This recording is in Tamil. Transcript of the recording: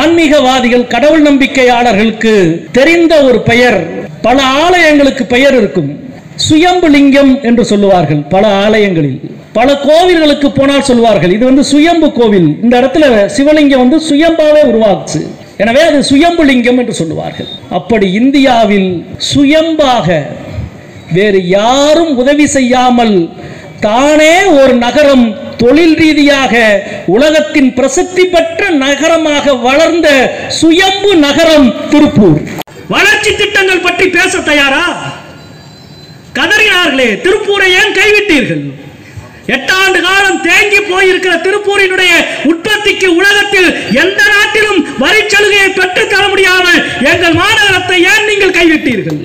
ஆன்மீகவாதிகள் கடவுள் நம்பிக்கையாளர்களுக்கு தெரிந்த ஒரு பெயர் பல ஆலயங்களுக்கு பெயர் இருக்கும். சுயம்பு லிங்கம் என்று சொல்லுவார்கள் பல ஆலயங்களில். பல கோவில்களுக்கு போனால் சொல்லுவார்கள் இது வந்து சுயம்பு கோவில். இந்த இடத்துல சிவலிங்கம் வந்து சுயம்பாவே உருவாக்குச்சு எனவே அது சுயம்பு லிங்கம் என்று சொல்லுவார்கள். அப்படி இந்தியாவில் சுயம்பாக வேறு யாரும் உதவி செய்யாமல் தானே ஒரு நகரம் தொழில் ரீதியாக உலகத்தின் பிரசித்தி பெற்ற நகரமாக வளர்ந்த சுயம்பு நகரம் திருப்பூர். வளர்ச்சி திட்டங்கள் பற்றி பேச தயாரா? கதறினார்களே திருப்பூரை ஏன் கைவிட்டீர்கள்? எட்டாண்டு காலம் தேங்கி போயிருக்கிற திருப்பூரினுடைய உற்பத்திக்கு உலகத்தில் எந்த நாட்டிலும் வரிச்சலுகையை பெற்றுத்தர தர முடியாமல் எங்கள் மாநகரத்தை ஏன் நீங்கள் கைவிட்டீர்கள்?